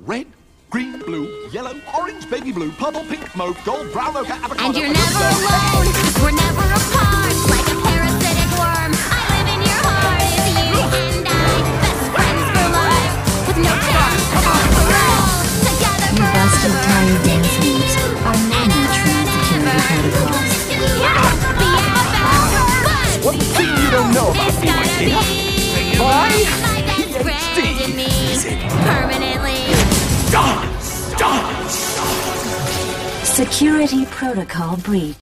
Red, green, blue, yellow, orange, baby blue, purple, pink, mauve, gold, brown, ochre, avocado. And you're never alone, we're never apart, like a parasitic worm. I live in your heart, it's you and I, best friends for life, with no time, not for all, together Your forever. busted tire dance moves are non-true security protocols. Be our best One thing you don't know about me, my dear. My Security protocol breach.